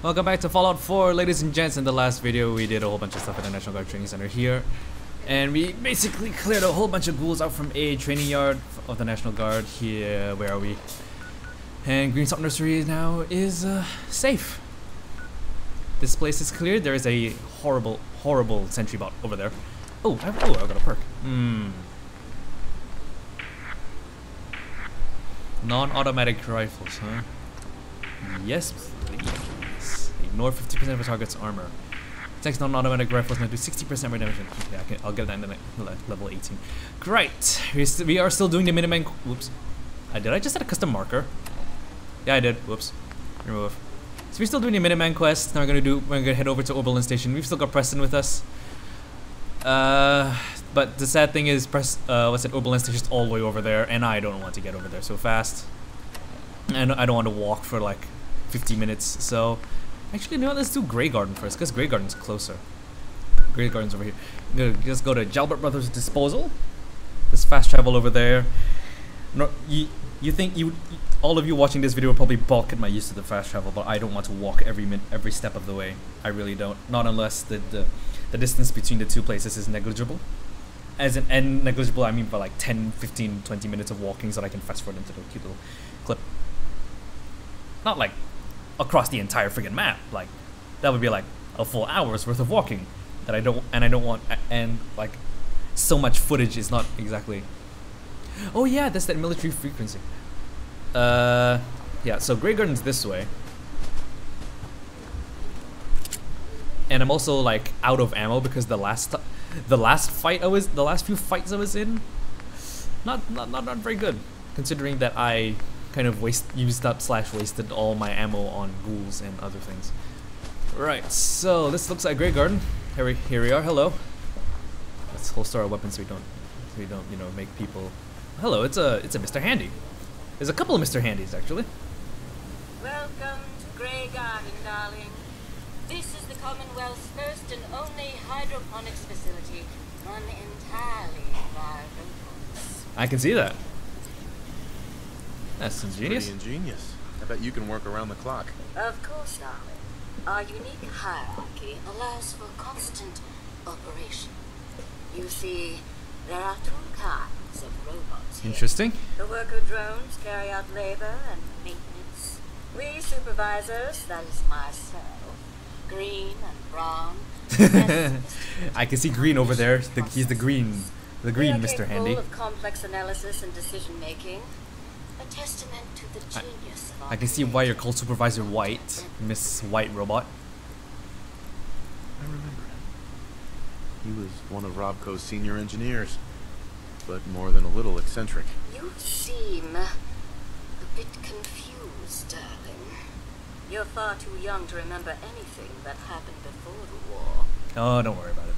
Welcome back to Fallout 4, ladies and gents. In the last video, we did a whole bunch of stuff at the National Guard Training Center here. And we basically cleared a whole bunch of ghouls out from a training yard of the National Guard. Here, where are we? And Green Salt Nursery now is uh, safe. This place is cleared. There is a horrible, horrible sentry bot over there. Oh, I, oh, I got a perk. Hmm. Non-automatic rifles, huh? Yes, please. Ignore 50% of a target's armor. Next non-automatic rifles now do 60% more damage. Okay, I'll get that in the level 18. Great. We, we are still doing the Minuteman. Whoops. I did. I just had a custom marker. Yeah, I did. Whoops. Remove. So we're still doing the Minuteman quest. Now we're gonna do. We're gonna head over to Oberlin Station. We've still got Preston with us. Uh, but the sad thing is, press. Uh, what's it? Oberlin Station's all the way over there, and I don't want to get over there so fast. And I don't want to walk for like 50 minutes. So Actually, know? Let's do Grey Garden first, because Grey Garden's closer. Grey Garden's over here. Gonna just go to Jalbert Brothers Disposal. This fast travel over there. No, you, you think you, all of you watching this video will probably balk at my use of the fast travel, but I don't want to walk every min every step of the way. I really don't. Not unless the, the, the distance between the two places is negligible. As in, and negligible, I mean by like 10, 15, 20 minutes of walking so that I can fast forward into the cute little clip. Not like across the entire friggin' map. Like that would be like a full hour's worth of walking that I don't and I don't want and like so much footage is not exactly. Oh yeah, that's that military frequency. Uh, yeah. So Grey Garden's this way, and I'm also like out of ammo because the last the last fight I was the last few fights I was in, not not not, not very good considering that I kind of waste used up slash wasted all my ammo on ghouls and other things. Right, so this looks like Grey Garden. Here we here we are. Hello. Let's holster our weapons so we don't so we don't you know make people. Hello, it's a it's a Mr. Handy. There's a couple of Mr. Handys actually. Welcome to Grey Garden, darling. This is the Commonwealth's first and only hydroponics facility run entirely by robots. I can see that. That's ingenious. Pretty ingenious. I bet you can work around the clock. Of course, darling. Our unique hierarchy allows for constant operation. You see, there are two kinds of robots. Here. Interesting. The worker drones carry out labor and maintenance. We supervisors, that is myself, green and brown. I can see green over there. The, he's the green, the green Mr. Handy. of complex analysis and decision making. I, I can see why you're called Supervisor White, Miss White Robot. I remember him. He was one of RobCo's senior engineers, but more than a little eccentric. You seem a bit confused, darling. You're far too young to remember anything that happened before the war. Oh, don't worry about it.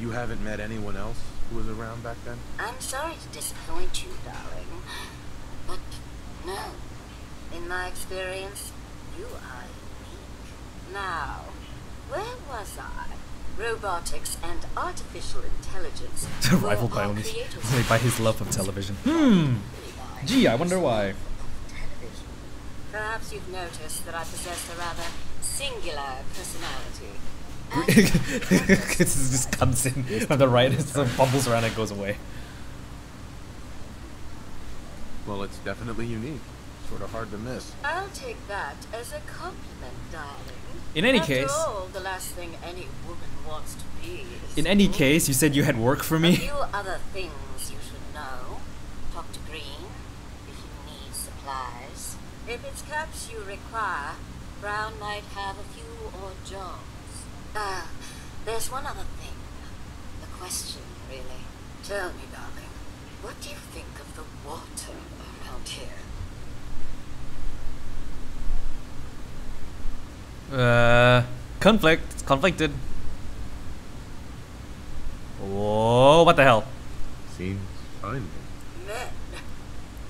You haven't met anyone else who was around back then? I'm sorry to disappoint you, darling. But no. In my experience, you are unique. Now, where was I? Robotics and artificial intelligence. Rivaled by only by his love of television. Hmm. Gee, I wonder why. Perhaps you've noticed that I possess a rather singular personality. it just comes in on the right, it bubbles around and goes away. Well, it's definitely unique. Sort of hard to miss. I'll take that as a compliment, darling. In any After case, all, the last thing any woman wants to be in any case, you said you had work for me. A me. few other things you should know. Talk to Green if you need supplies. If it's caps you require, Brown might have a few odd jobs. Ah, there's one other thing. A question, really. Tell me, darling, what do you think of the water around here? Uh, conflict. Conflicted. Whoa, what the hell? Seems fine. Men.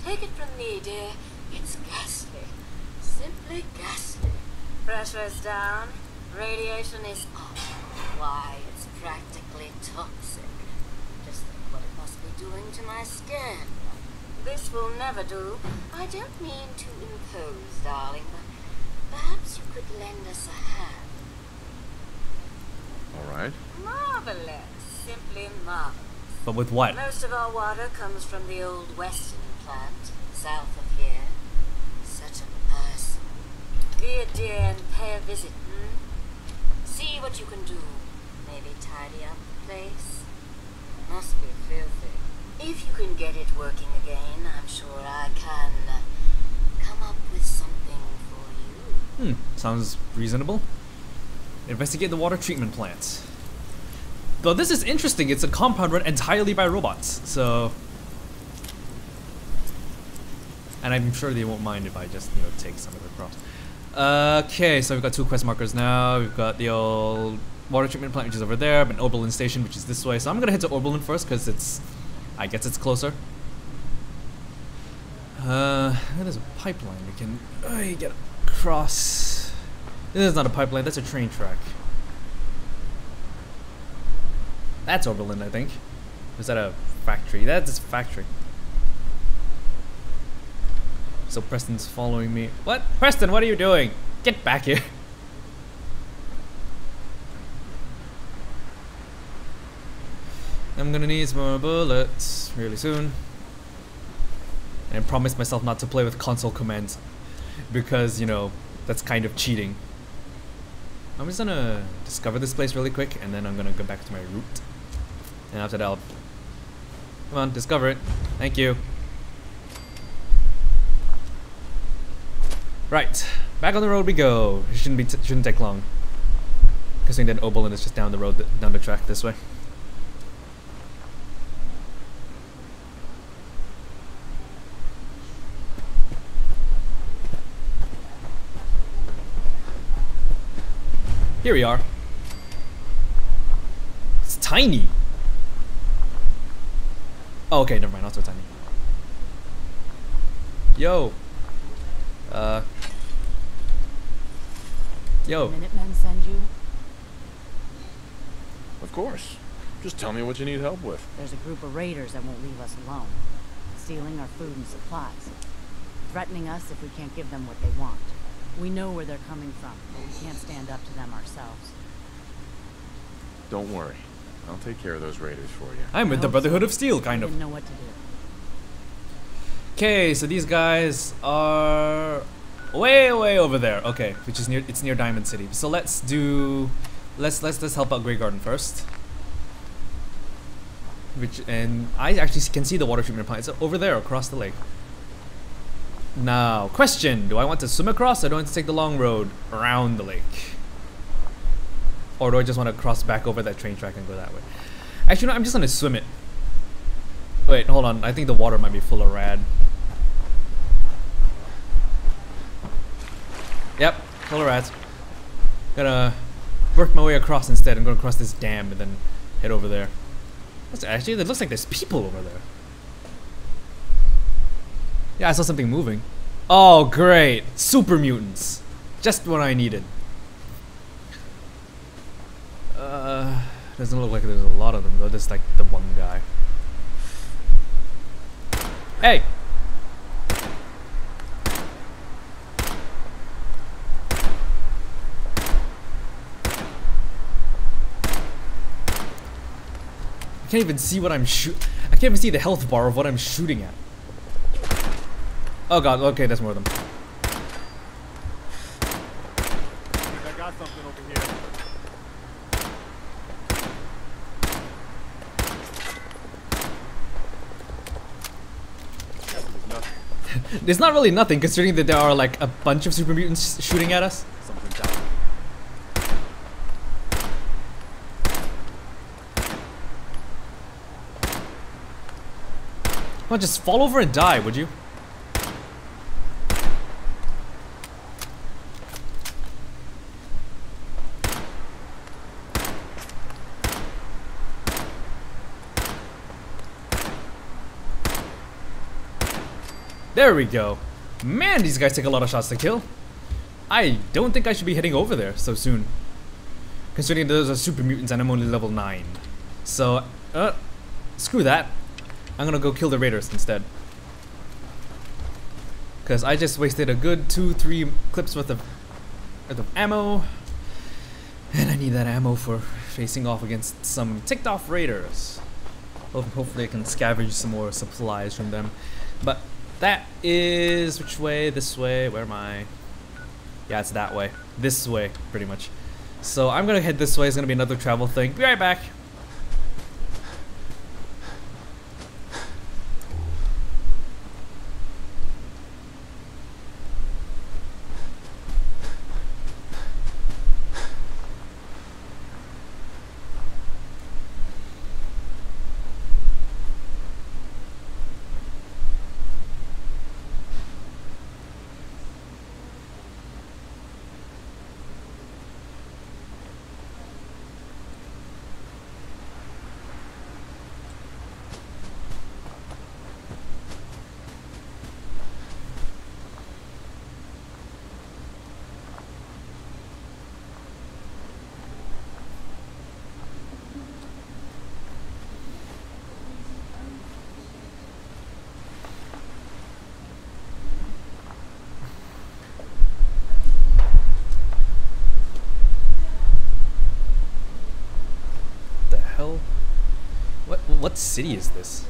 Take it from me, dear. It's ghastly. Simply ghastly. Pressure's down. Radiation is up. Why, it's practically toxic. Just think what it must be doing to my skin. This will never do. I don't mean to impose, darling, but perhaps you could lend us a hand. All right. Marvelous. Simply marvelous. But with what? Most of our water comes from the old Weston plant, south of here. Such a nice. Be a dear and pay a visit, hmm? See what you can do. Maybe tidy up the place. Must be filthy. If you can get it working again, I'm sure I can uh, come up with something for you. Hmm, sounds reasonable. Investigate the water treatment plant. Though this is interesting, it's a compound run entirely by robots, so... And I'm sure they won't mind if I just, you know, take some of it across. Okay, so we've got two quest markers now. We've got the old water treatment plant, which is over there, but Oberlin station, which is this way. So I'm gonna head to Oberlin first, because it's... I guess it's closer. Uh, there's a pipeline we can uh, get across. This is not a pipeline, that's a train track. That's Oberlin, I think. Is that a factory? That's a factory. So Preston's following me. What? Preston, what are you doing? Get back here. I'm gonna need some more bullets really soon. And I promised myself not to play with console commands because, you know, that's kind of cheating. I'm just gonna discover this place really quick and then I'm gonna go back to my route. And after that I'll... Come on, discover it. Thank you. Right, back on the road we go. It shouldn't be shouldn't take long. Considering that Oberlin is just down the road, down the track this way. Here we are. It's tiny. Oh, okay, never mind, not so tiny. Yo. Uh. Yo. Minutemen send you? Of course. Just tell me what you need help with. There's a group of raiders that won't leave us alone. Stealing our food and supplies. Threatening us if we can't give them what they want. We know where they're coming from, but we can't stand up to them ourselves. Don't worry. I'll take care of those raiders for you. I'm with the Nope. Brotherhood of Steel, kind of. didn't know what to do. Okay, so these guys are way, way over there. Okay, which is near. It's near Diamond City. So let's do. Let's let's let's help out Grey Garden first. Which and I actually can see the water treatment plant. It's over there across the lake. Now, question: Do I want to swim across, or do I want to take the long road around the lake? Or do I just want to cross back over that train track and go that way? Actually, no, I'm just gonna swim it. Wait, hold on. I think the water might be full of rad. Yep, full of rats. Gonna work my way across instead. I'm gonna cross this dam and then head over there. What's actually, it looks like there's people over there. Yeah, I saw something moving. Oh, great. Super mutants. Just what I needed. Uh, doesn't look like there's a lot of them though. Just like the one guy. Hey! Can't even see what I'm shoot. I can't even see the health bar of what I'm shooting at. Oh god, okay, that's more of them. I got something over here. There's not really nothing considering that there are like a bunch of super mutants shooting at us. Something's out. Come on, just fall over and die, would you? There we go. Man, these guys take a lot of shots to kill. I don't think I should be heading over there so soon. Considering those are super mutants and I'm only level 9. So, uh, screw that. I'm gonna go kill the raiders instead. Cause I just wasted a good two, three clips worth of worth of ammo. And I need that ammo for facing off against some ticked off raiders. Hopefully I can scavenge some more supplies from them. But that is which way? This way? Where am I? Yeah, it's that way. This way, pretty much. So I'm gonna head this way. It's gonna be another travel thing. Be right back. The hell? What city is this?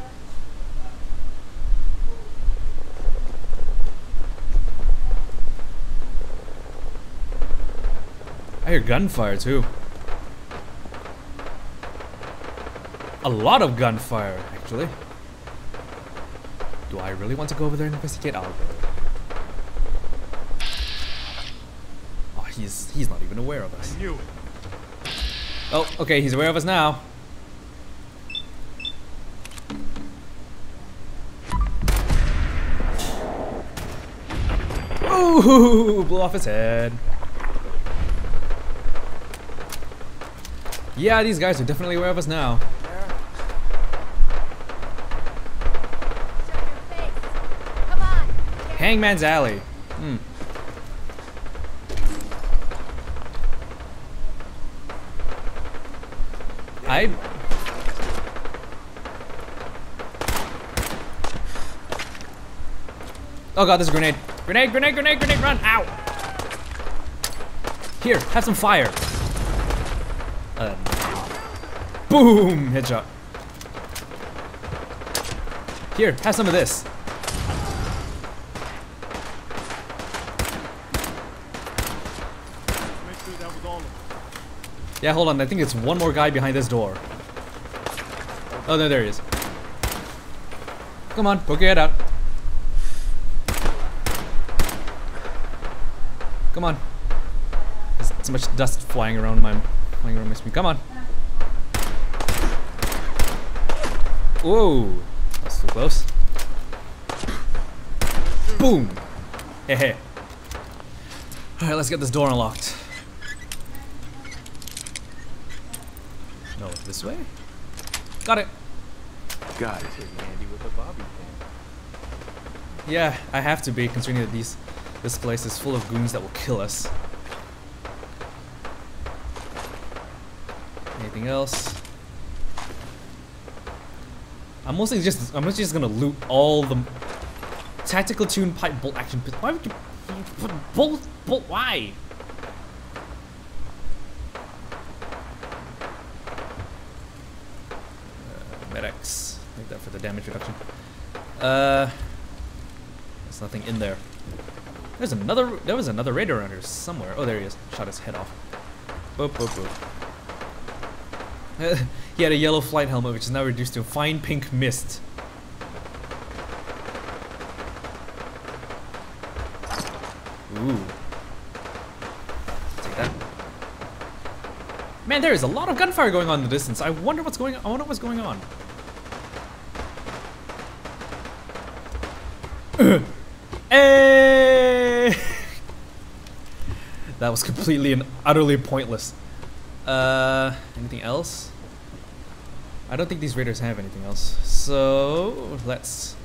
I hear gunfire too. A lot of gunfire, actually. Do I really want to go over there and investigate? I'll. Oh, he's he's not even aware of us. Oh, okay, he's aware of us now. Ooh, blew off his head. Yeah, these guys are definitely aware of us now. Hangman's Alley. Hmm. I. Oh god, there's a grenade. Grenade, grenade, grenade, grenade, run! Ow! Here, have some fire. Uh, boom! Headshot. Here, have some of this. Make sure that was all of them. Yeah, hold on. I think it's one more guy behind this door. Oh, no, there he is. Come on, poke your head out. Come on. There's so much dust flying around my flying around my screen. Come on. Whoa, that's too close. Boom. Hey, hey. All right, let's get this door unlocked. No, this way? Got it. Got it. Handy with a bobby pin. Yeah, I have to be, considering that these this place is full of goons that will kill us. Anything else? I'm mostly just I'm mostly just gonna loot all the tactical tune pipe bolt action. Why would you put bolt bolt? Why? Uh, medics. That for the damage reduction. Uh, there's nothing in there. There's another. There was another raider around here somewhere. Oh, there he is. Shot his head off. Boop boop boop. he had a yellow flight helmet, which is now reduced to a fine pink mist. Ooh. Take that. Man, there is a lot of gunfire going on in the distance. I wonder what's going on. I wonder what's going on. Hey! That was completely and utterly pointless. Uh, anything else? I don't think these raiders have anything else. So let's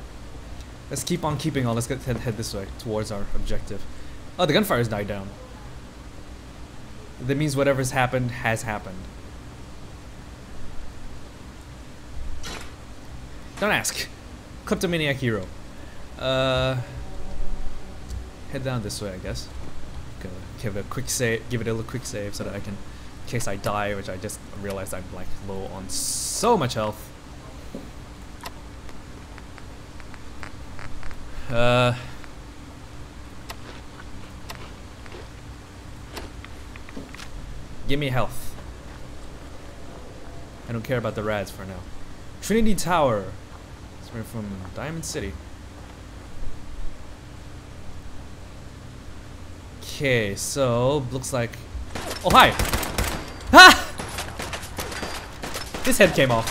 let's keep on keeping on. Let's get head, head this way towards our objective. Oh, the gunfire's died down. That means whatever's happened has happened. Don't ask. Kleptomaniac hero. Uh, head down this way, I guess. Gonna give it a quick save, give it a little quick save so that I can, in case I die, which I just realized I'm like low on so much health. Uh. Give me health. I don't care about the rads for now. Trinity Tower. It's from Diamond City. Okay, so looks like. Oh hi! Ha! This head came off.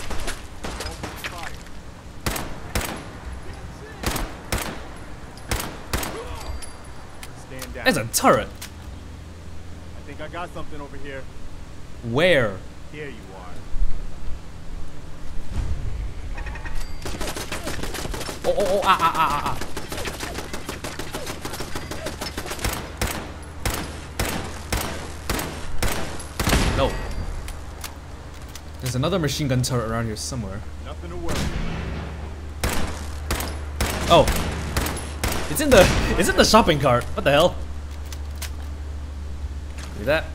Stand down. There's a turret. I think I got something over here. Where? Here you are. Oh oh oh ah ah ah ah ah. No. There's another machine gun turret around here somewhere. Nothing to worry. Oh. It's in the it's in the shopping cart. What the hell? Do that.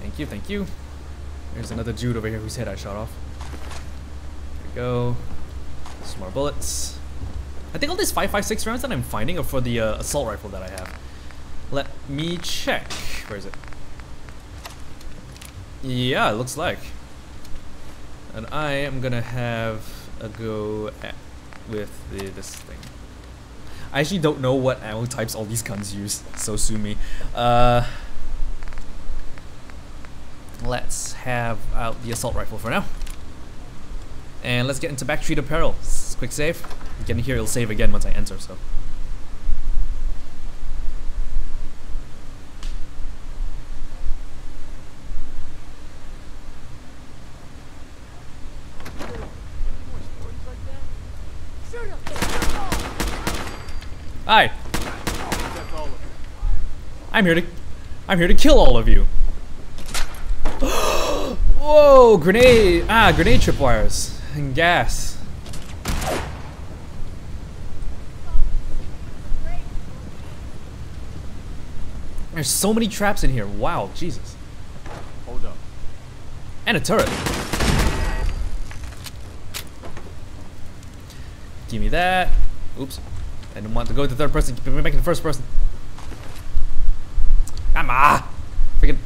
Thank you, thank you. There's another dude over here whose head I shot off. There we go. Some more bullets. I think all these 5.56 rounds that I'm finding are for the uh, assault rifle that I have. Let me check. Where is it? Yeah, it looks like. And I am gonna have a go at with the, this thing. I actually don't know what ammo types all these guns use, so sue me. Uh, let's have out the assault rifle for now. And let's get into Back Street Apparel. Quick save. Again here, it'll save again once I enter, so. Shoot him! Hi, That's all of it. I'm here to, I'm here to kill all of you. Whoa, grenade! Ah, grenade tripwires and gas. There's so many traps in here. Wow, Jesus. Hold up. And a turret. Give me that. Oops. I didn't want to go to third person. Put me back in first person. Come on. Freaking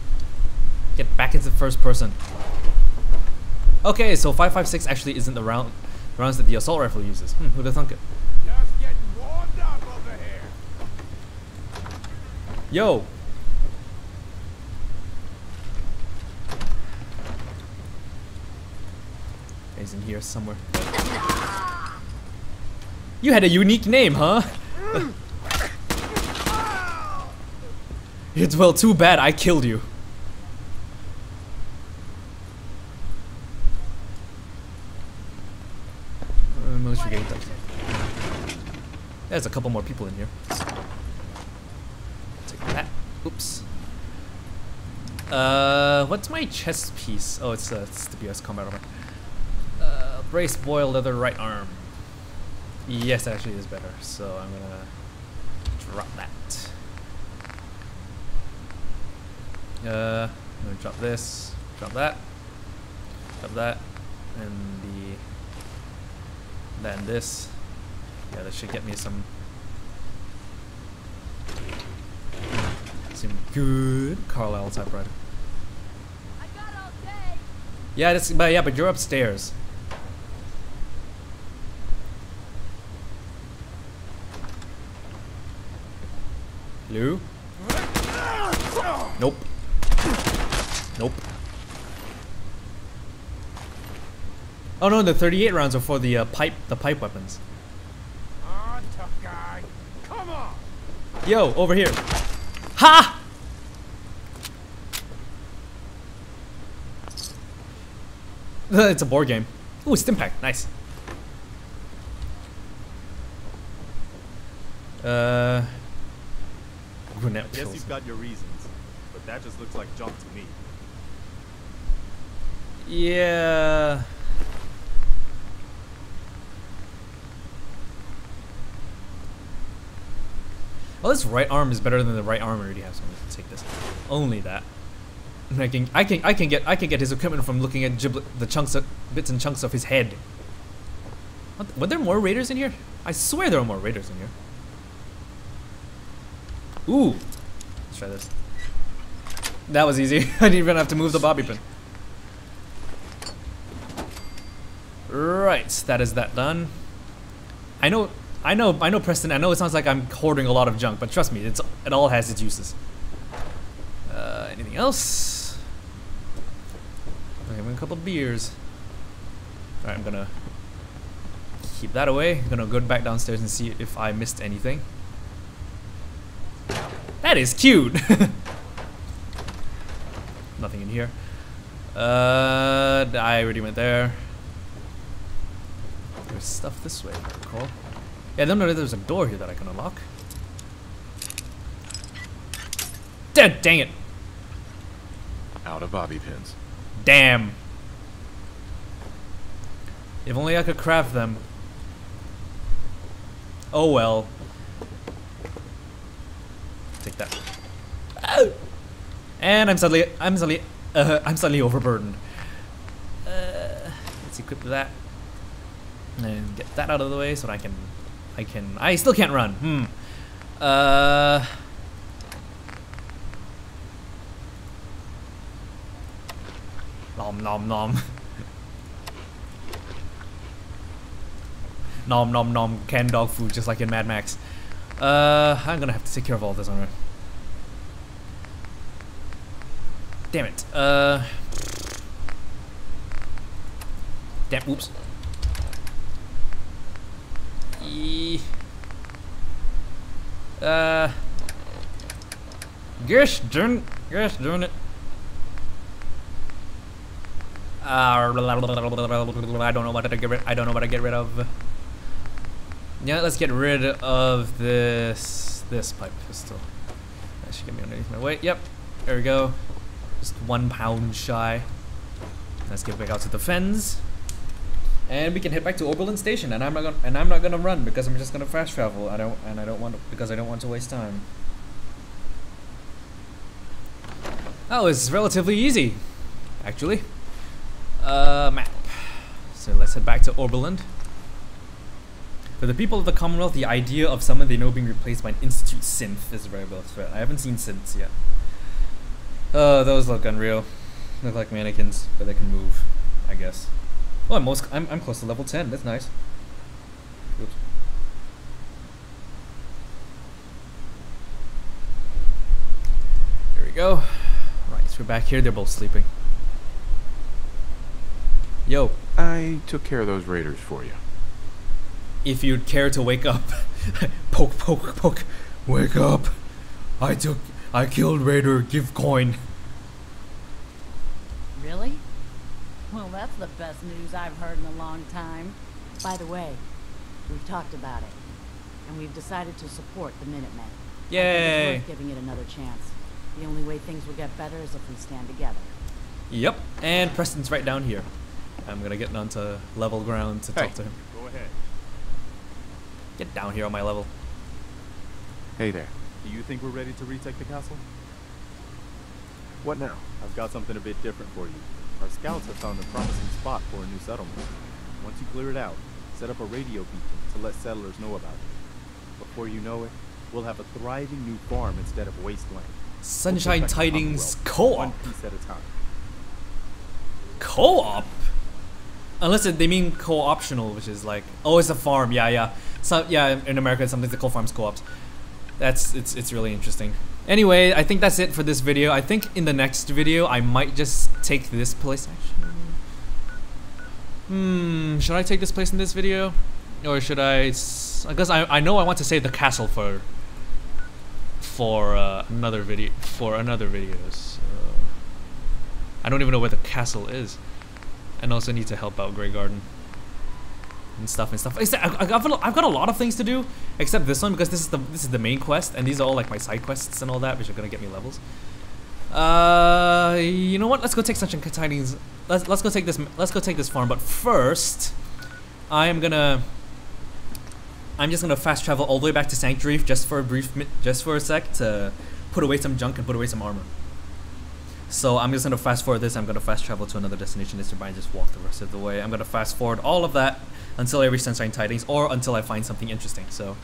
get back into first person. Okay, so 556 actually isn't the round rounds that the assault rifle uses. Hmm, who'd have thunk it? Just getting warmed up over here. Yo. He's in here somewhere. You had a unique name, huh? It's well too bad I killed you. Uh, military gate. There's a couple more people in here. Take that. Oops. Uh, what's my chest piece? Oh, it's uh, it's the BS combat armor. Uh, brace boil leather right arm. Yes, that actually is better. So I'm gonna drop that. Uh, drop this, drop that, drop that, and the then this. Yeah, that should get me some some good Carlisle typewriter. Yeah, that's but yeah, but you're upstairs. Hello? Nope. Nope. Oh no, the 38 rounds are for the uh, pipe, the pipe weapons. Ah, tough guy. Come on. Yo, over here. Ha! it's a board game. Ooh, Stimpack. Nice. Uh. Grenade Guess you've got your reasons, but that just looks like junk to me. Yeah. Oh, this right arm is better than the right arm I already have, so I'm gonna take this. Only that. And I can, I can, I can get, I can get his equipment from looking at giblet, the chunks, of, bits and chunks of his head. What, were there more raiders in here? I swear there are more raiders in here. Ooh, let's try this. That was easy. I didn't even have to move the bobby pin. Right, that is that done. I know, I know, I know, Preston. I know it sounds like I'm hoarding a lot of junk, but trust me, it's it all has its uses. Uh, anything else? I'm having a couple beers. All right, I'm gonna keep that away. I'm gonna go back downstairs and see if I missed anything. That is cute. Nothing in here. Uh, I already went there. There's stuff this way, I recall. Yeah, I don't know there's a door here that I can unlock. Dead, dang it. Out of bobby pins. Damn. If only I could craft them. Oh well. Take that. Ow! And I'm suddenly, I'm suddenly, uh, I'm suddenly overburdened. Uh, let's equip that. And get that out of the way so I can, I can, I still can't run. Hmm. Uh. Nom nom nom. nom nom nom. Canned dog food, just like in Mad Max. Uh, I'm gonna have to take care of all this on. Damn it. Uh. Damn. Oops. Uh. Gosh darn. Gosh darn it. Uh, I don't know what to get rid. I don't know what to get rid of. Yeah, let's get rid of this this pipe pistol. That should get me underneath my weight. Yep, there we go. Just one pound shy. Let's get back out to the fens, and we can head back to Oberlin Station. And I'm not gonna and I'm not gonna run because I'm just gonna fast travel. I don't and I don't want to, because I don't want to waste time. Oh, it's relatively easy, actually. Uh, map. So let's head back to Oberland. For the people of the Commonwealth, the idea of someone they know being replaced by an Institute synth is a very real threat. I haven't seen synths yet. Oh, those look unreal. Look like mannequins, but they can move, I guess. Oh, I'm most I'm I'm close to level 10. That's nice. Oops. There we go. Right, so we're back here. They're both sleeping. Yo, I took care of those raiders for you. if you'd care to wake up. poke, poke, poke. Wake up. I took, I killed Raider, give coin. Really? Well, that's the best news I've heard in a long time. By the way, we've talked about it, and we've decided to support the Minutemen. I Yay. it's worth giving it another chance. The only way things will get better is if we stand together. Yep, and Preston's right down here. I'm gonna get onto level ground to Hey. talk to him. Go ahead. Get down here on my level. Hey there. Do you think we're ready to retake the castle? What now? I've got something a bit different for you. Our scouts have found a promising spot for a new settlement. Once you clear it out, set up a radio beacon to let settlers know about it. Before you know it, we'll have a thriving new farm instead of wasteland. We'll Sunshine Tidings Co-op. One piece at a time. Co-op? Unless it, they mean co-optional, which is like, oh, it's a farm. Yeah, yeah. So yeah, in America, sometimes they call farms co-ops. That's it's it's really interesting. Anyway, I think that's it for this video. I think in the next video, I might just take this place. Hmm, should I take this place in this video, or should I? guess I I know I want to save the castle for for uh, another video for another video. So I don't even know where the castle is, and also need to help out Grey Garden and stuff and stuff. Except I- I've got, a- lot of things to do, except this one because this is the this is the main quest, and these are all like my side quests and all that, which are gonna get me levels. Uh, you know what? Let's go take Sunshine Tidings. Let's let's go take this. Let's go take this farm. But first, I am gonna I'm just gonna fast travel all the way back to Sanctuary just for a brief, just for a sec to put away some junk and put away some armor. So I'm just gonna fast forward this. I'm gonna fast travel to another destination nearby and just walk the rest of the way. I'm gonna fast forward all of that until I reach Sunshine Tidings or until I find something interesting. So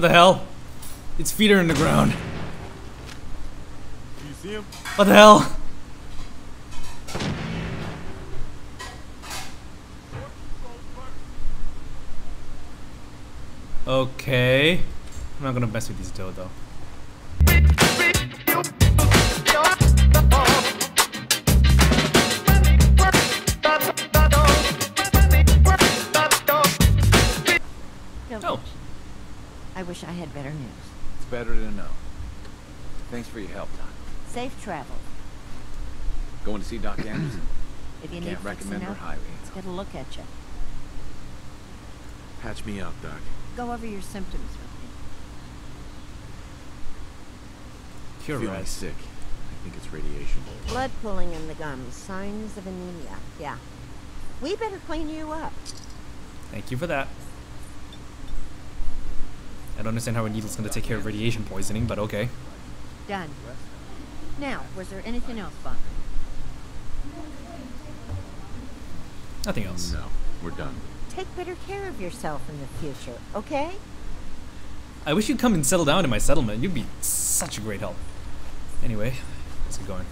what the hell? Its feet are in the ground. You see him? What the hell? Okay. I'm not gonna mess with these dough though. Had better news. It's better to know. Thanks for your help, Doc. Safe travel. Going to see Doc Anderson. If you need Can't fixing recommend her highly. let's get a look at you. Patch me up, Doc. Go over your symptoms with me. Pure Feeling res. sick. I think it's radiation. Blood pooling in the gums, signs of anemia. Yeah. We better clean you up. Thank you for that. I don't understand how a needle's gonna take care of radiation poisoning, but okay. Done. Now, was there anything else, Bob? Nothing else. No, we're done. Take better care of yourself in the future, okay? I wish you'd come and settle down in my settlement. You'd be such a great help. Anyway, let's get going.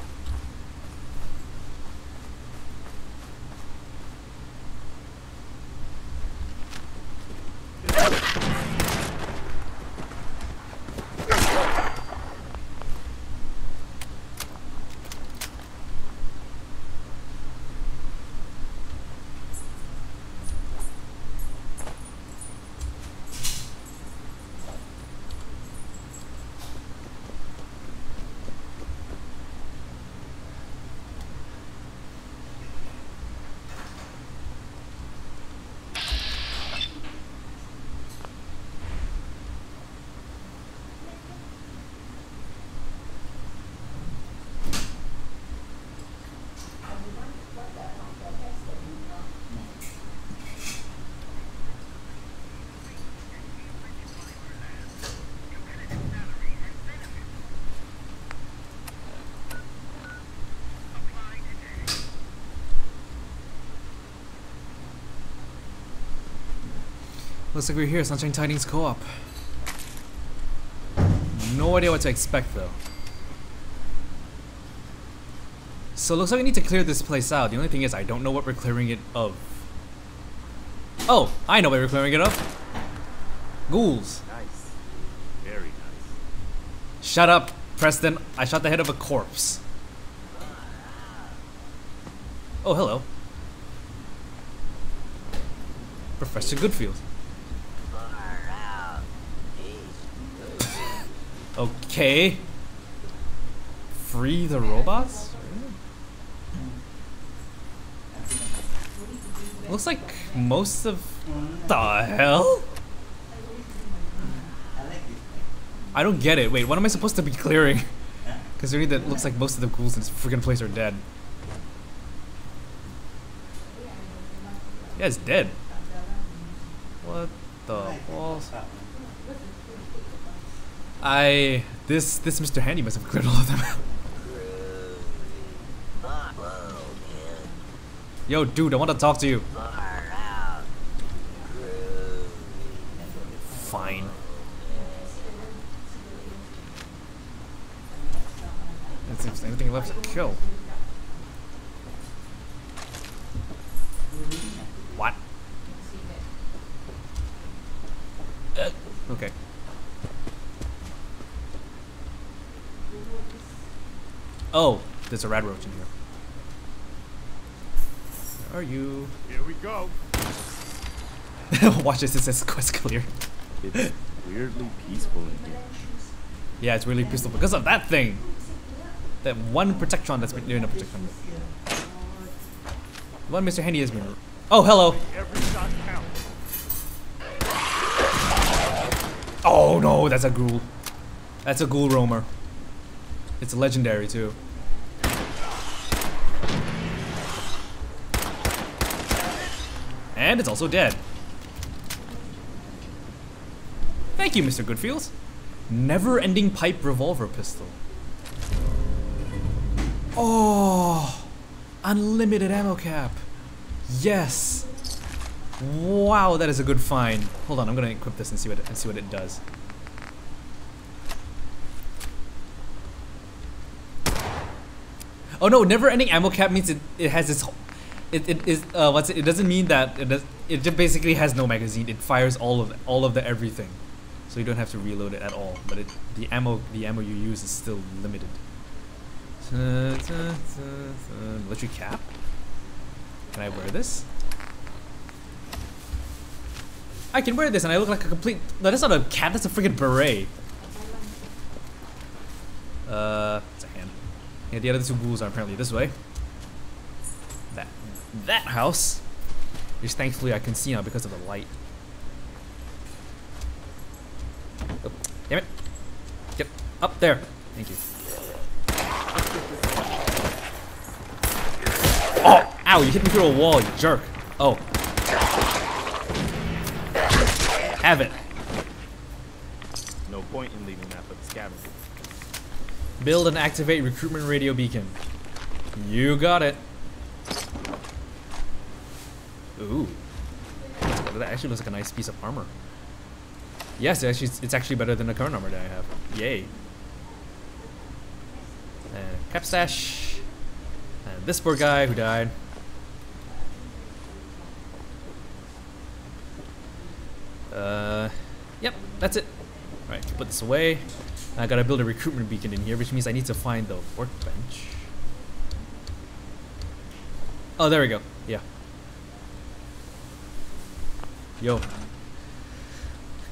Looks like we're here, Sunshine Tidings Co-op. No idea what to expect though. So looks like we need to clear this place out. The only thing is I don't know what we're clearing it of. Oh, I know what we're clearing it of. Ghouls. Nice. Very nice. Shut up, Preston. I shot the head of a corpse. Oh, hello. Professor Goodfeels. Okay. Free the robots? Looks like most of the hell? I don't get it. Wait, what am I supposed to be clearing? Because really that looks like most of the ghouls in this freaking place are dead. Yeah, it's dead. What the balls? I this this Mr. Handy must have cleared all of them out. Yo, dude, I want to talk to you. Fine. Is there anything left to kill? What? Uh, okay. Oh, there's a radroach in here. Where are you? Here we go. Watch this, it says quest clear. It's weirdly peaceful in here. Yeah, it's really peaceful because of that thing. That one Protectron that's been doing a Protectron. One Mr. Handy has been. Oh, hello. Every shot counts. Oh no, that's a ghoul. That's a ghoul roamer. It's legendary too. And it's also dead. Thank you, Mr. Goodfeels. Never-ending pipe revolver pistol. Oh, unlimited ammo cap. Yes. Wow, that is a good find. Hold on, I'm gonna equip this and see what it, and see what it does. Oh no, never-ending ammo cap means it, it has this. It, it is uh what's it? It doesn't mean that it does. It just basically has no magazine. It fires all of all of the everything, so you don't have to reload it at all. But it the ammo the ammo you use is still limited. Military cap. Can I wear this? I can wear this and I look like a complete. No, that's not a cap. That's a freaking beret. Uh, it's a hand. Yeah, the other two ghouls are apparently this way. That house, which thankfully I can see now because of the light. Oh, damn it! Get up there. Thank you. Oh, ow! You hit me through a wall, you jerk. Oh. Have it. No point in leaving that for the scavengers. Build and activate recruitment radio beacon. You got it. Ooh. That actually looks like a nice piece of armor. Yes, it actually, it's actually better than the current armor that I have. Yay. And cap stash. And this poor guy who died. Uh, yep, that's it. Alright, put this away. I gotta build a recruitment beacon in here, which means I need to find the workbench. Oh, there we go. Yeah. Yo.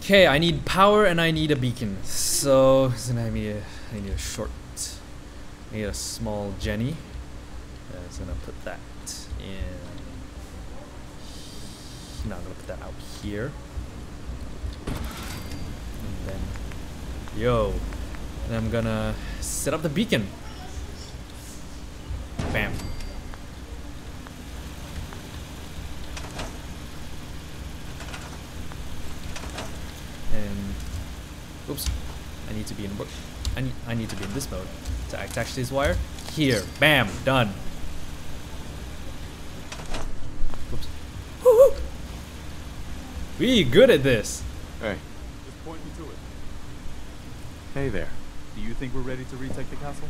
Okay, I need power and I need a beacon. So, then I need a, I need a short. I need a small Jenny. Uh, so I'm gonna put that in. No, I'm gonna put that out here. And then, yo, and I'm gonna set up the beacon. Bam. And oops, I need to be in work. I need I need to be in this mode to attach this wire. Here, bam, done. Oops. Woo-hoo. We good at this. Hey. Just point me to it. Hey there. Do you think we're ready to retake the castle?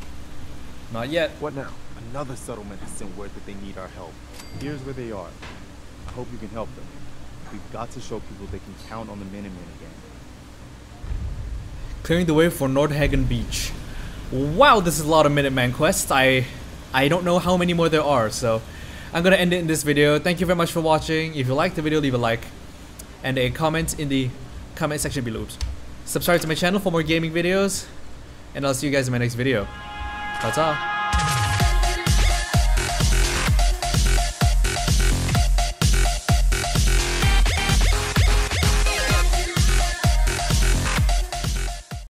Not yet. What now? Another settlement has sent word that they need our help. Here's where they are. I hope you can help them. We've got to show people they can count on the Minutemen again. Clearing the way for Nordhagen Beach. Wow, this is a lot of Minuteman quests. I I don't know how many more there are, so I'm gonna end it in this video. Thank you very much for watching. If you liked the video, leave a like and a comment in the comment section below. Subscribe to my channel for more gaming videos, and I'll see you guys in my next video. Ta-ta!